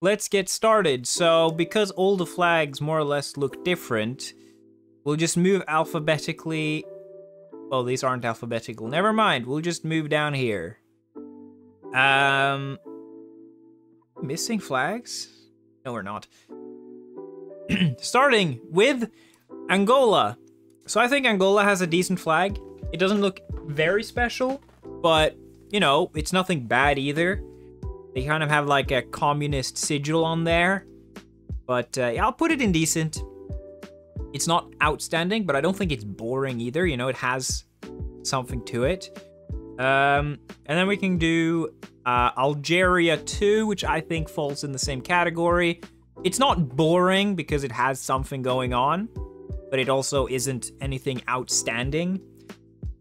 let's get started. So, because all the flags more or less look different, we'll just move alphabetically. Well, these aren't alphabetical. Never mind. We'll just move down here. Um, missing flags? No, we're not. Starting with Angola. So I think Angola has a decent flag. It doesn't look very special, but, you know, it's nothing bad either. They kind of have like a communist sigil on there. But uh, yeah, I'll put it in decent. It's not outstanding, but I don't think it's boring either. You know, it has something to it. Um, and then we can do uh, Algeria 2, which I think falls in the same category. It's not boring because it has something going on, but it also isn't anything outstanding.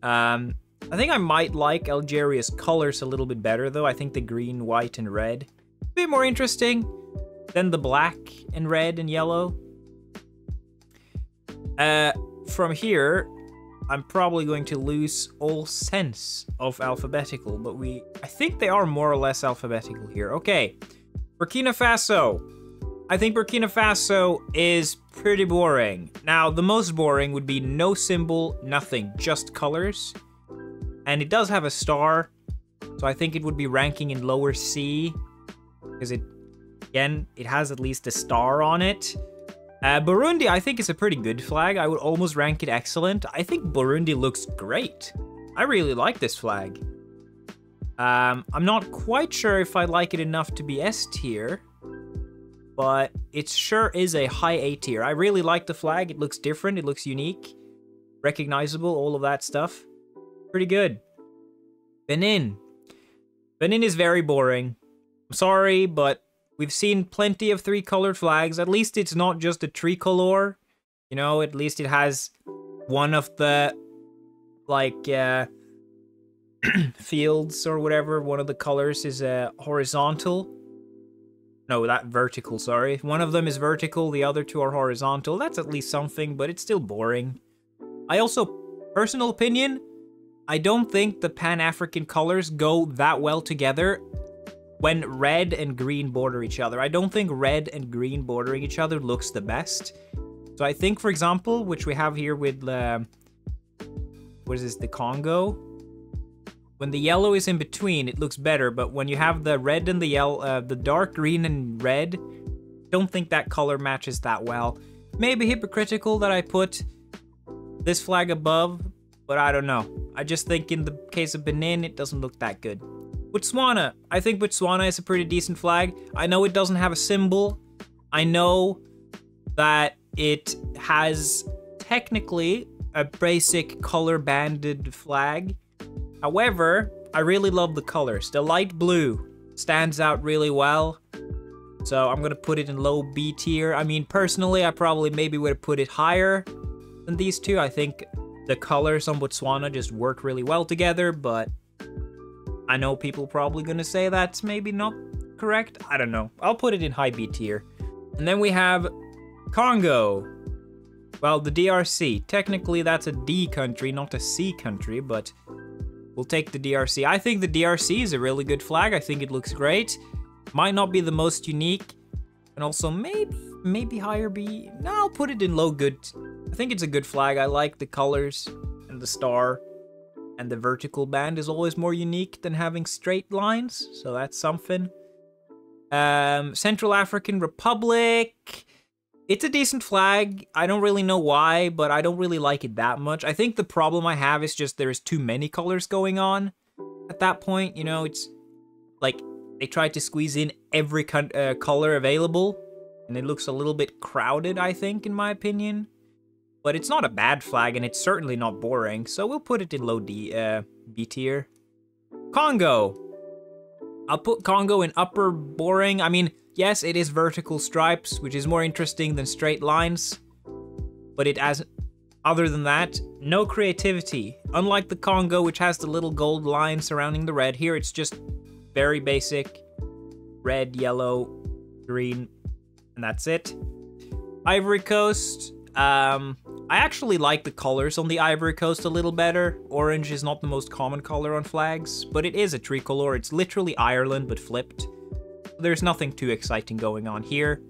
Um, I think I might like Algeria's colors a little bit better, though. I think the green, white, and red a bit more interesting than the black and red and yellow. Uh, from here, I'm probably going to lose all sense of alphabetical, but we... I think they are more or less alphabetical here. Okay, Burkina Faso. I think Burkina Faso is pretty boring. Now, the most boring would be no symbol, nothing, just colors. And it does have a star, so I think it would be ranking in lower C, because it, again, it has at least a star on it. Uh, Burundi, I think, is a pretty good flag. I would almost rank it excellent. I think Burundi looks great. I really like this flag. Um, I'm not quite sure if I like it enough to be S tier, but it sure is a high A tier. I really like the flag. It looks different. It looks unique, recognizable, all of that stuff. Pretty good. Benin. Benin is very boring. I'm sorry, but We've seen plenty of three-colored flags. At least it's not just a tricolor. You know, at least it has one of the, like, uh, fields or whatever. One of the colors is uh, horizontal. No, that vertical, sorry. One of them is vertical, the other two are horizontal. That's at least something, but it's still boring. I also, personal opinion, I don't think the Pan-African colors go that well together when red and green border each other. I don't think red and green bordering each other looks the best. So I think, for example, which we have here with, uh, what is this, the Congo? When the yellow is in between, it looks better, but when you have the red and the yellow, uh, the dark green and red, don't think that color matches that well. Maybe hypocritical that I put this flag above, but I don't know. I just think in the case of Benin, it doesn't look that good. Botswana. I think Botswana is a pretty decent flag. I know it doesn't have a symbol. I know that it has technically a basic color banded flag. However, I really love the colors. The light blue stands out really well. So I'm gonna put it in low B tier. I mean, personally, I probably maybe would have put it higher than these two. I think the colors on Botswana just work really well together, but I know people probably gonna say that's maybe not correct. I don't know. I'll put it in high B tier. And then we have Congo. Well, the DRC. Technically, that's a D country, not a C country, but we'll take the DRC. I think the DRC is a really good flag. I think it looks great. Might not be the most unique, and also maybe, maybe higher B. No, I'll put it in low good. I think it's a good flag. I like the colors and the star and the vertical band is always more unique than having straight lines, so that's something. Um, Central African Republic. It's a decent flag. I don't really know why, but I don't really like it that much. I think the problem I have is just there's too many colors going on at that point. You know, it's like they tried to squeeze in every uh, color available, and it looks a little bit crowded, I think, in my opinion. But it's not a bad flag, and it's certainly not boring, so we'll put it in low D, uh, B tier. Congo. I'll put Congo in upper boring. I mean, yes, it is vertical stripes, which is more interesting than straight lines. But it has, other than that, no creativity. Unlike the Congo, which has the little gold line surrounding the red, here it's just very basic. Red, yellow, green, and that's it. Ivory Coast, um, I actually like the colors on the Ivory Coast a little better. Orange is not the most common color on flags, but it is a tricolor. It's literally Ireland, but flipped. There's nothing too exciting going on here.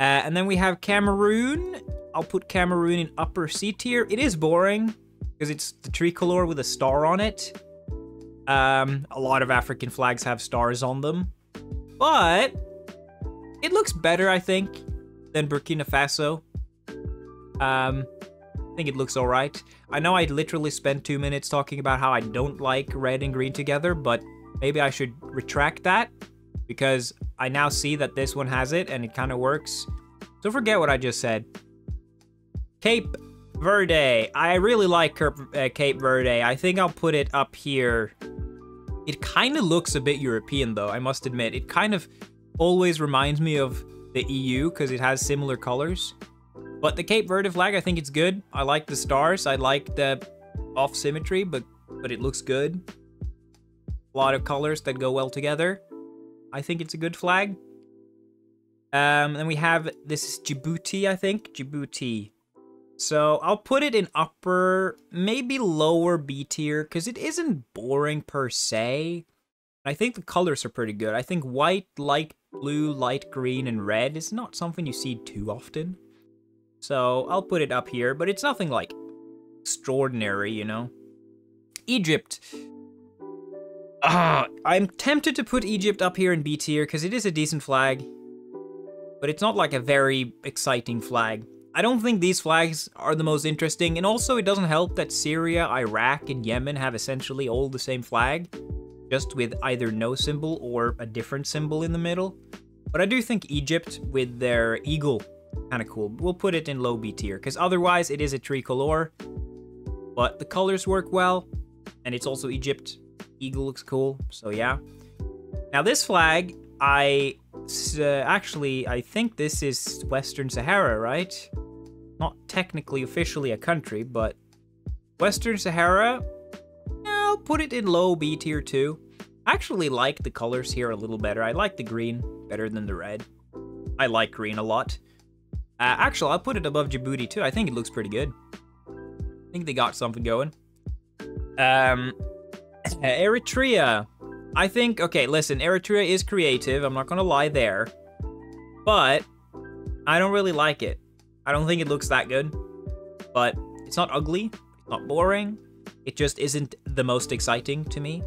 Uh, and then we have Cameroon. I'll put Cameroon in upper C tier. It is boring because it's the tricolor with a star on it. Um, a lot of African flags have stars on them. But it looks better, I think, than Burkina Faso. Um, I think it looks alright. I know I literally spent two minutes talking about how I don't like red and green together, but maybe I should retract that because I now see that this one has it and it kind of works. So forget what I just said. Cape Verde. I really like uh, Cape Verde. I think I'll put it up here. It kind of looks a bit European though, I must admit. It kind of always reminds me of the EU because it has similar colors. But the Cape Verde flag, I think it's good. I like the stars. I like the off symmetry, but but it looks good. A lot of colors that go well together. I think it's a good flag. Um, then we have this is Djibouti, I think Djibouti. So I'll put it in upper, maybe lower B tier, because it isn't boring per se. I think the colors are pretty good. I think white, light blue, light green, and red is not something you see too often. So I'll put it up here, but it's nothing like extraordinary, you know? Egypt. Ah, I'm tempted to put Egypt up here in B tier because it is a decent flag, but it's not like a very exciting flag. I don't think these flags are the most interesting, and also it doesn't help that Syria, Iraq, and Yemen have essentially all the same flag, just with either no symbol or a different symbol in the middle. But I do think Egypt with their eagle, kind of cool. We'll put it in low B tier, because otherwise it is a tricolor, but the colors work well, and it's also Egypt. Eagle looks cool, so yeah. Now this flag, I uh, actually, I think this is Western Sahara, right? Not technically officially a country, but Western Sahara, I'll put it in low B tier too. I actually like the colors here a little better. I like the green better than the red. I like green a lot. Uh, actually, I'll put it above Djibouti too. I think it looks pretty good. I think they got something going. Um, Eritrea. I think, okay, listen, Eritrea is creative. I'm not gonna lie there. But I don't really like it. I don't think it looks that good. But it's not ugly, it's not boring. It just isn't the most exciting to me.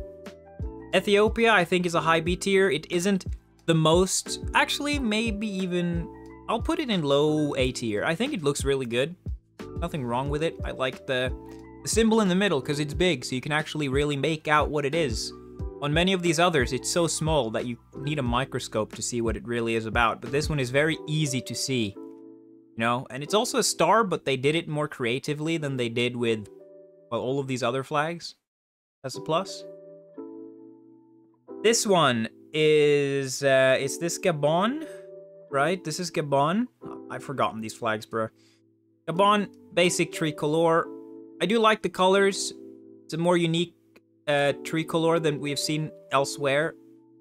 Ethiopia, I think, is a high B tier. It isn't the most, actually, maybe even, I'll put it in low A tier. I think it looks really good. Nothing wrong with it. I like the, the symbol in the middle because it's big, so you can actually really make out what it is. On many of these others, it's so small that you need a microscope to see what it really is about, but this one is very easy to see. You know, and it's also a star, but they did it more creatively than they did with, well, all of these other flags. That's a plus. This one is, uh, is this Gabon? Right? This is Gabon. I've forgotten these flags, bro. Gabon, basic tricolor. I do like the colors. It's a more unique uh, tricolor than we've seen elsewhere,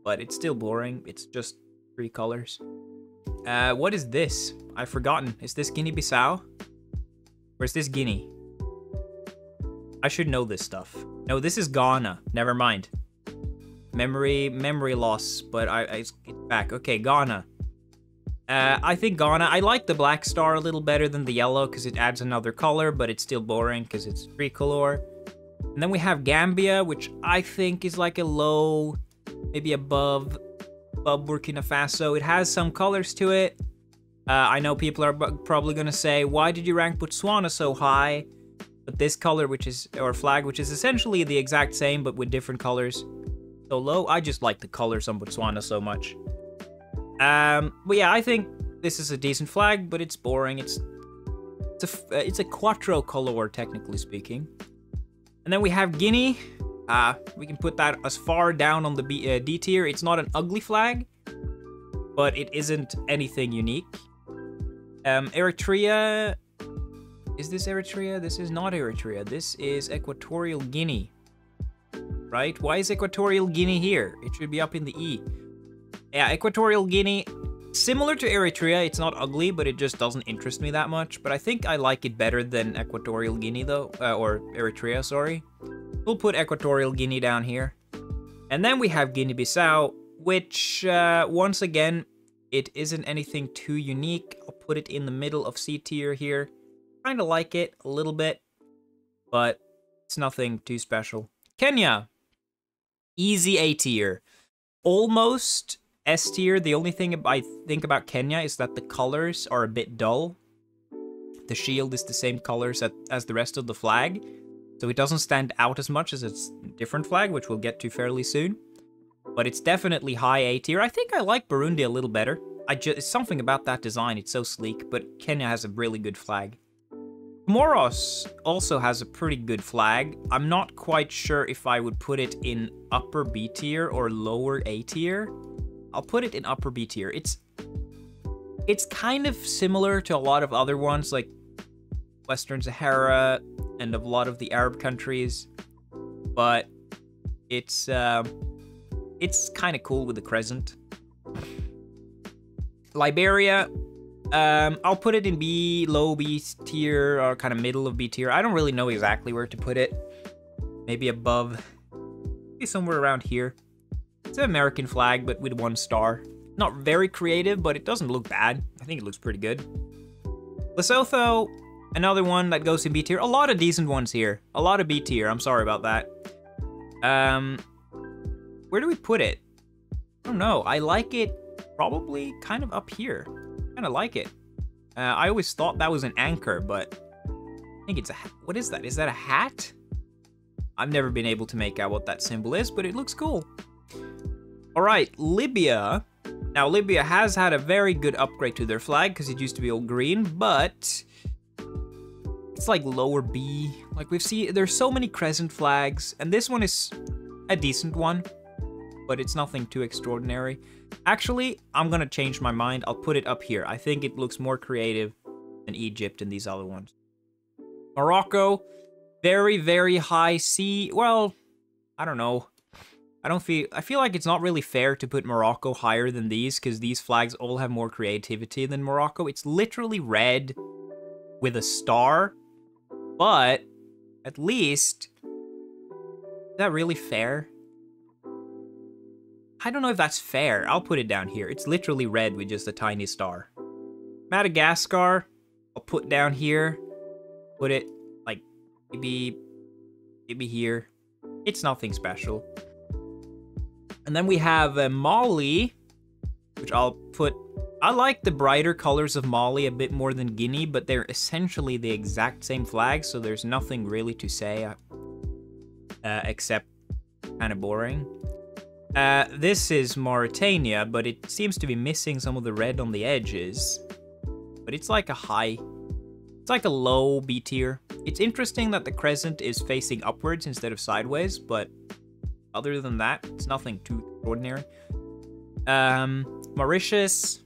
but it's still boring. It's just three colors. Uh, what is this? I've forgotten. Is this Guinea-Bissau? Or is this Guinea? I should know this stuff. No, this is Ghana. Never mind. Memory, memory loss, but I, I get back. Okay, Ghana. Uh, I think Ghana, I like the black star a little better than the yellow because it adds another color, but it's still boring because it's three color. And then we have Gambia, which I think is like a low, maybe above, above Burkina Faso. It has some colors to it. Uh, I know people are probably gonna say, why did you rank Botswana so high? But this color, which is, or flag, which is essentially the exact same, but with different colors, so low. I just like the colors on Botswana so much. Um, but yeah, I think this is a decent flag, but it's boring. It's it's a it's a quattro color, technically speaking. And then we have Guinea. Uh, we can put that as far down on the B, uh, D tier. It's not an ugly flag, but it isn't anything unique. Um, Eritrea. Is this Eritrea? This is not Eritrea. This is Equatorial Guinea. Right? Why is Equatorial Guinea here? It should be up in the E. Yeah, Equatorial Guinea, similar to Eritrea, it's not ugly, but it just doesn't interest me that much. But I think I like it better than Equatorial Guinea, though, uh, or Eritrea, sorry. We'll put Equatorial Guinea down here. And then we have Guinea-Bissau, which, uh, once again, it isn't anything too unique. I'll put it in the middle of C tier here. Kind of like it a little bit, but it's nothing too special. Kenya. Easy A tier. Almost S tier. The only thing I think about Kenya is that the colors are a bit dull. The shield is the same colors as the rest of the flag, so it doesn't stand out as much as its different flag, which we'll get to fairly soon. But it's definitely high A tier. I think I like Burundi a little better. I just something about that design. It's so sleek, but Kenya has a really good flag. Comoros also has a pretty good flag. I'm not quite sure if I would put it in upper B tier or lower A tier. I'll put it in upper B tier. It's it's kind of similar to a lot of other ones like Western Sahara and a lot of the Arab countries, but it's uh, it's kind of cool with the crescent. Liberia, um, I'll put it in B, low B tier, or kind of middle of B tier. I don't really know exactly where to put it. Maybe above, maybe somewhere around here. It's an American flag, but with one star. Not very creative, but it doesn't look bad. I think it looks pretty good. Lesotho, another one that goes in B tier. A lot of decent ones here. A lot of B tier. I'm sorry about that. Um, where do we put it? I don't know. I like it probably kind of up here. Kind of like it. Uh, I always thought that was an anchor, but I think it's a... What is that? Is that a hat? I've never been able to make out what that symbol is, but it looks cool. All right, Libya. Now, Libya has had a very good upgrade to their flag because it used to be all green, but it's like lower B. Like we've seen, there's so many crescent flags, and this one is a decent one, but it's nothing too extraordinary. Actually, I'm gonna change my mind. I'll put it up here. I think it looks more creative than Egypt and these other ones. Morocco, very, very high C. Well, I don't know. I don't feel, I feel like it's not really fair to put Morocco higher than these because these flags all have more creativity than Morocco. It's literally red with a star, but at least, is that really fair? I don't know if that's fair. I'll put it down here. It's literally red with just a tiny star. Madagascar, I'll put down here. Put it, like, maybe, maybe here. It's nothing special. And then we have uh, Mali, which I'll put... I like the brighter colors of Mali a bit more than Guinea, but they're essentially the exact same flag, so there's nothing really to say, uh, except kind of boring. Uh, this is Mauritania, but it seems to be missing some of the red on the edges. But it's like a high... It's like a low B tier. It's interesting that the crescent is facing upwards instead of sideways, but other than that, it's nothing too extraordinary. Um, Mauritius...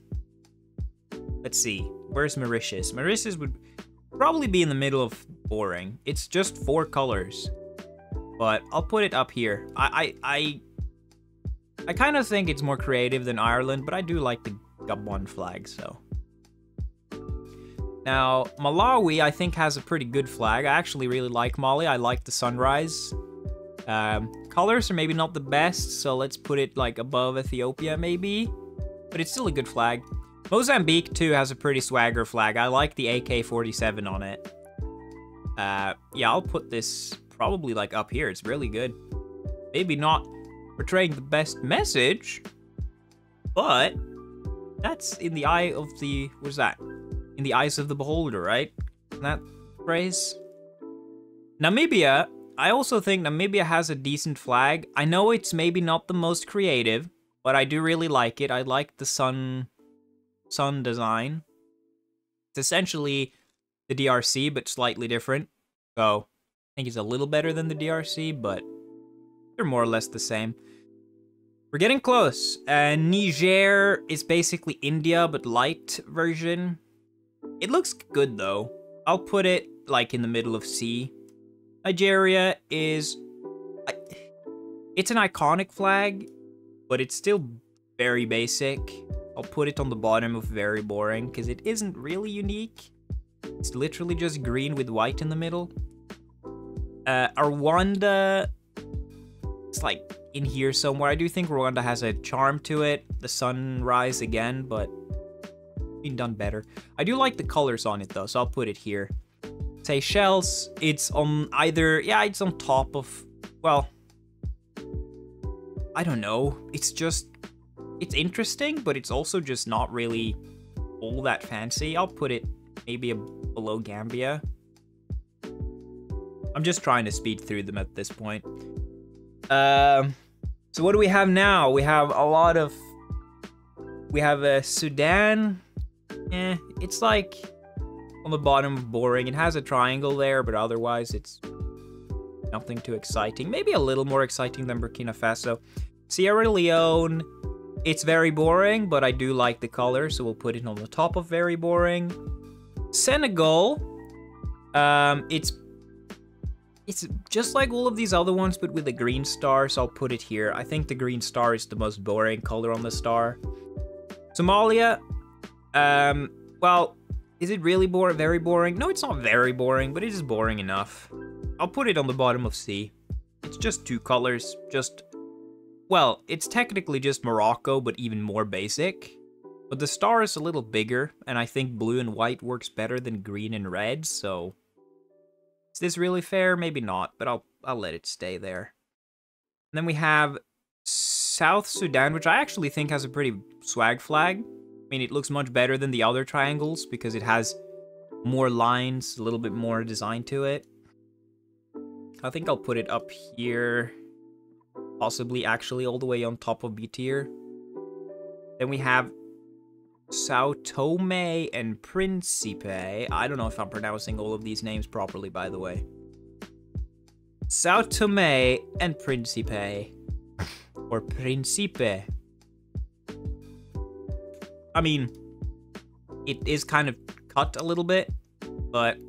Let's see. Where's Mauritius? Mauritius would probably be in the middle of boring. It's just four colors. But I'll put it up here. I, I, I I kind of think it's more creative than Ireland, but I do like the Gabon flag, so. Now, Malawi, I think, has a pretty good flag. I actually really like Mali. I like the sunrise. Um, colors are maybe not the best, so let's put it like above Ethiopia, maybe. But it's still a good flag. Mozambique, too, has a pretty swagger flag. I like the AK-47 on it. Uh, yeah, I'll put this probably like up here. It's really good. Maybe not portraying the best message, but that's in the eye of the what's that? In the eyes of the beholder, right? That phrase. Namibia, I also think Namibia has a decent flag. I know it's maybe not the most creative, but I do really like it. I like the sun sun design. It's essentially the DRC, but slightly different. So I think it's a little better than the DRC, but they're more or less the same. We're getting close. Uh, Niger is basically India, but light version. It looks good, though. I'll put it, like, in the middle of C. Nigeria is... It's an iconic flag, but it's still very basic. I'll put it on the bottom of very boring, because it isn't really unique. It's literally just green with white in the middle. Uh, Rwanda... It's like in here somewhere. I do think Rwanda has a charm to it. The sunrise again, but been done better. I do like the colors on it though, so I'll put it here. Seychelles, it's on either, yeah, it's on top of, well, I don't know. It's just, it's interesting, but it's also just not really all that fancy. I'll put it maybe below Gambia. I'm just trying to speed through them at this point. Um, so what do we have now? We have a lot of, we have a uh, Sudan. Eh, it's like on the bottom boring. It has a triangle there, but otherwise it's nothing too exciting. Maybe a little more exciting than Burkina Faso. Sierra Leone, it's very boring, but I do like the color, so we'll put it on the top of very boring. Senegal, um, it's it's just like all of these other ones, but with a green star, so I'll put it here. I think the green star is the most boring color on the star. Somalia, um, well, is it really boring? Very boring? No, it's not very boring, but it is boring enough. I'll put it on the bottom of C. It's just two colors, just... Well, it's technically just Morocco, but even more basic. But the star is a little bigger, and I think blue and white works better than green and red, so... Is this really fair? Maybe not, but I'll, I'll let it stay there. And then we have South Sudan, which I actually think has a pretty swag flag. I mean, it looks much better than the other triangles because it has more lines, a little bit more design to it. I think I'll put it up here, possibly actually all the way on top of B tier. Then we have Sao Tome and Principe. I don't know if I'm pronouncing all of these names properly, by the way. Sao Tome and Principe. Or Principe. I mean, it is kind of cut a little bit, but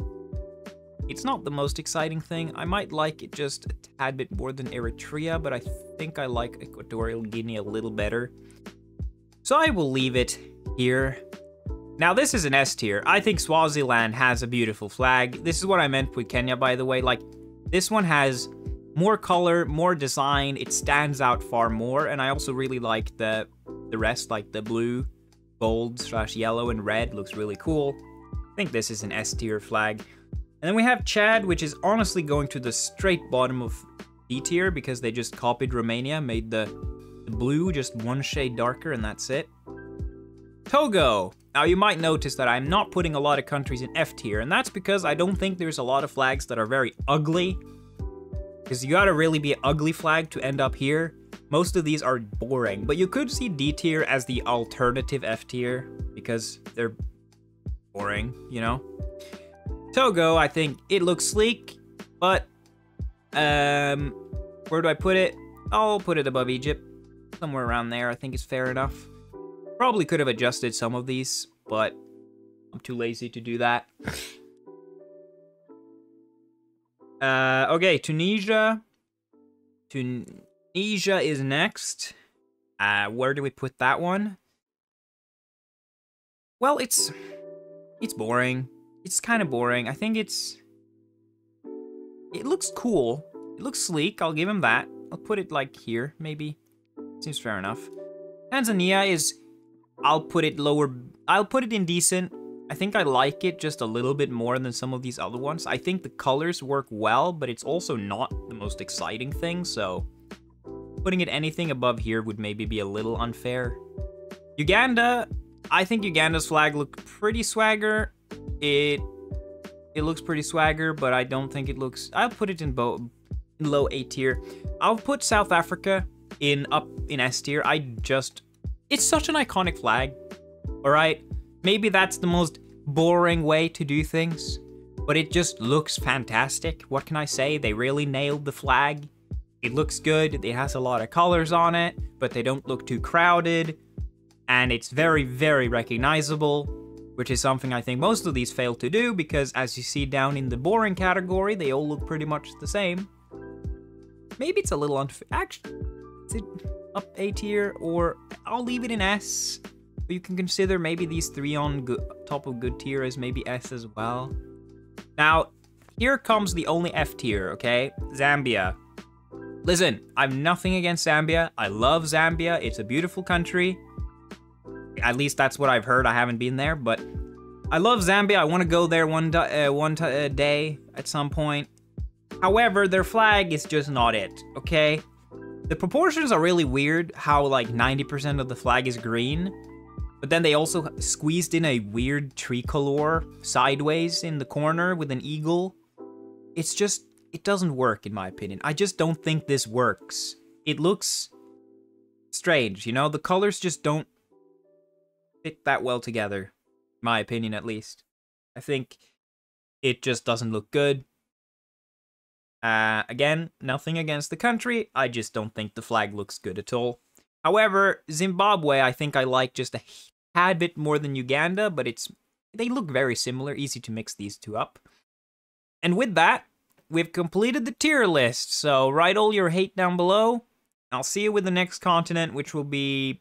it's not the most exciting thing. I might like it just a tad bit more than Eritrea, but I think I like Equatorial Guinea a little better. So I will leave it here. Now this is an S tier. I think Swaziland has a beautiful flag. This is what I meant with Kenya, by the way. Like, this one has more color, more design. It stands out far more, and I also really like the the rest, like the blue, gold slash yellow and red looks really cool. I think this is an S tier flag. And then we have Chad, which is honestly going to the straight bottom of D tier because they just copied Romania, made the, the blue just one shade darker, and that's it. Togo. Now you might notice that I'm not putting a lot of countries in F tier, and that's because I don't think there's a lot of flags that are very ugly. Because you gotta really be an ugly flag to end up here. Most of these are boring, but you could see D tier as the alternative F tier, because they're boring, you know? Togo, I think it looks sleek, but um, where do I put it? I'll put it above Egypt. Somewhere around there, I think is fair enough. Probably could have adjusted some of these, but I'm too lazy to do that. uh, okay, Tunisia. Tunisia is next. Uh, where do we put that one? Well, it's it's boring. It's kind of boring. I think it's it looks cool. It looks sleek. I'll give him that. I'll put it like here, maybe. Seems fair enough. Tanzania is I'll put it lower. I'll put it in decent. I think I like it just a little bit more than some of these other ones. I think the colors work well, but it's also not the most exciting thing, so putting it anything above here would maybe be a little unfair. Uganda, I think Uganda's flag looked pretty swagger. It it looks pretty swagger, but I don't think it looks. I'll put it in, in low A tier. I'll put South Africa in up in S tier. I just it's such an iconic flag, alright? Maybe that's the most boring way to do things, but it just looks fantastic. What can I say? They really nailed the flag. It looks good, it has a lot of colors on it, but they don't look too crowded, and it's very, very recognizable, which is something I think most of these fail to do because as you see down in the boring category, they all look pretty much the same. Maybe it's a little unfair. Actually, is it up A tier, or I'll leave it in S. But you can consider maybe these three on top of good tier as maybe S as well. Now, here comes the only F tier, okay? Zambia. Listen, I'm nothing against Zambia. I love Zambia. It's a beautiful country. At least that's what I've heard. I haven't been there, but I love Zambia. I want to go there one, uh, one uh, day at some point. However, their flag is just not it, okay? The proportions are really weird, how like 90% of the flag is green, but then they also squeezed in a weird tricolor sideways in the corner with an eagle. It's just, it doesn't work in my opinion. I just don't think this works. It looks strange, you know? The colors just don't fit that well together. My opinion, at least. I think it just doesn't look good. Uh, again, nothing against the country, I just don't think the flag looks good at all. However, Zimbabwe, I think I like just a tad bit more than Uganda, but it's they look very similar, easy to mix these two up. And with that, we've completed the tier list, so write all your hate down below. I'll see you with the next continent, which will be